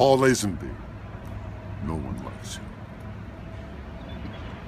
Paul Lazenby, no one likes you.